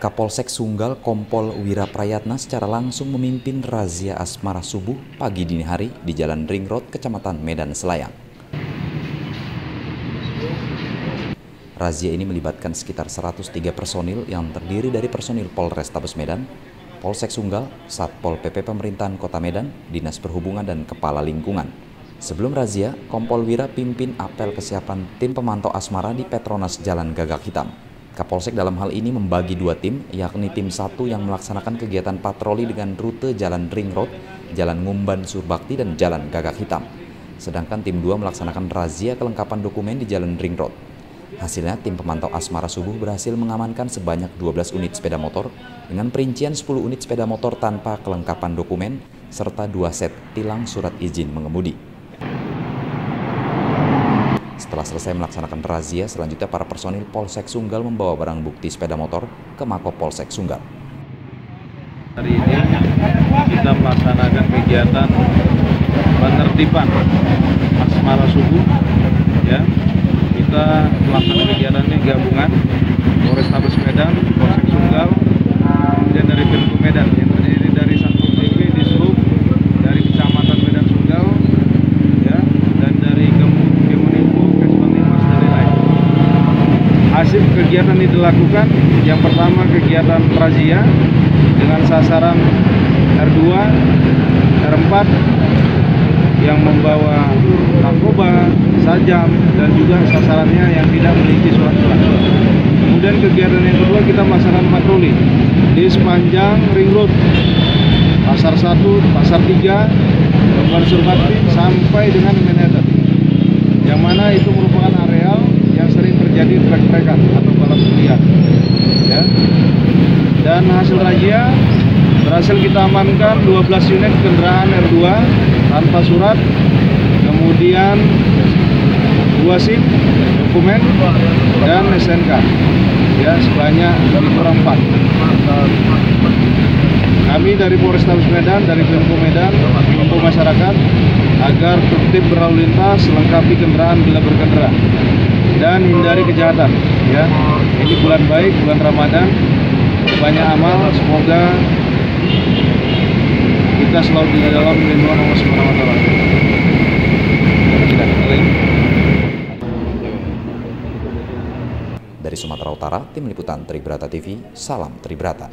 Kapolsek Sunggal Kompol Wira Prayatna secara langsung memimpin razia asmara subuh pagi dini hari di Jalan Ring Road, Kecamatan Medan Selayang. Razia ini melibatkan sekitar 103 personil yang terdiri dari personil Polrestabes Medan, Polsek Sunggal, Satpol PP Pemerintahan Kota Medan, Dinas Perhubungan, dan Kepala Lingkungan. Sebelum razia, Kompol Wira pimpin apel kesiapan tim pemantau asmara di Petronas Jalan Gagak Hitam. Kapolsek dalam hal ini membagi dua tim, yakni tim satu yang melaksanakan kegiatan patroli dengan rute Jalan Ring Road, Jalan Ngumban Surbakti, dan Jalan Gagak Hitam. Sedangkan tim dua melaksanakan razia kelengkapan dokumen di Jalan Ring Road. Hasilnya, tim pemantau asmara subuh berhasil mengamankan sebanyak 12 unit sepeda motor dengan perincian 10 unit sepeda motor tanpa kelengkapan dokumen serta dua set tilang surat izin mengemudi. Setelah selesai melaksanakan razia, selanjutnya para personil Polsek Sunggal membawa barang bukti sepeda motor ke Mako Polsek Sunggal. Hari ini kita melaksanakan kegiatan penertiban asmara subuh ya kita melaksanakan kegiatan ini gabungan Polrestabes Medan, Polsek Sunggal, kemudian dari Pemko Medan yang terdiri dari Satpol PP, Dishub, dari Kecamatan Medan Sunggal, ya, dan dari Kemeninfo, Kesbanglimas dan lain-lain. Hasil kegiatan ini dilakukan yang pertama kegiatan razia dengan sasaran R2, R4 yang membawa narkoba, sajam, dan juga sasarannya yang tidak memiliki surat-surat. Kemudian kegiatan yang kedua kita melaksanakan patroli di sepanjang ring road, pasar 1, pasar 3, Kembar Surbakti sampai dengan Manhattan. Yang mana itu merupakan terjadi trek-trekan atau balap liar. Ya. Dan hasil razia berhasil kita amankan 12 unit kendaraan R2 tanpa surat, kemudian dua SIM, dokumen, dan SNK. Ya, sebanyak lebih kurang 4. Kami dari Polrestabes Medan, dari Pemko Medan, mengimbau masyarakat agar tertib berlalu lintas, lengkapi kendaraan bila berkendara, dan hindari kejahatan. Ya, ini bulan baik, bulan Ramadan, banyak amal. Semoga kita selalu di dalam lindungan Allah Subhanahu Wa Taala. Dari Sumatera Utara, tim liputan Tribrata TV, salam Tribrata.